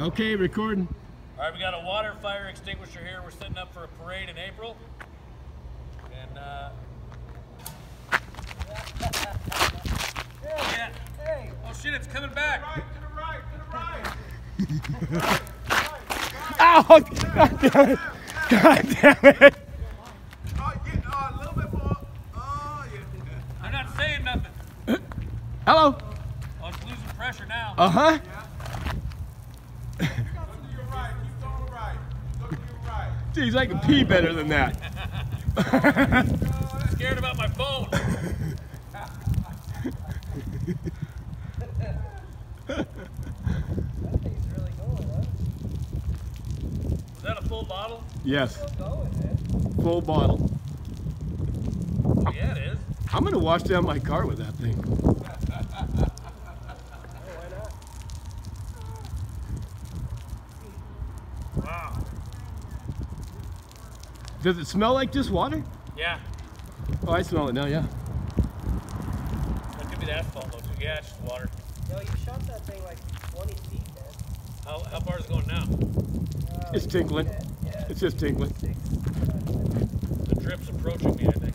Okay, recording. All right, we got a water fire extinguisher here. We're setting up for a parade in April. And, uh... yeah. Hey, Oh shit, it's coming back. To the right, to the right, to the right. to the right. Ow! God damn it! God damn it! They're not saying nothing. Hello? Oh, it's losing pressure now. Uh huh. Geez, I can pee better than that. I'm scared about my phone. that thing's really going, huh? Is that a full bottle? yes, going, full bottle. Oh, yeah, it is. I'm gonna wash down my car with that thing. Oh, why not? Wow. Does it smell like just water? Yeah. Oh, I smell it now. Yeah. That could be the asphalt though. too. Yeah, it's just water. Yo, you shot that thing like 20 feet, man. How, how far is it going now? Uh, It's tinkling. that, Yeah. It's just tinkling. Six. The drip's approaching me, I think.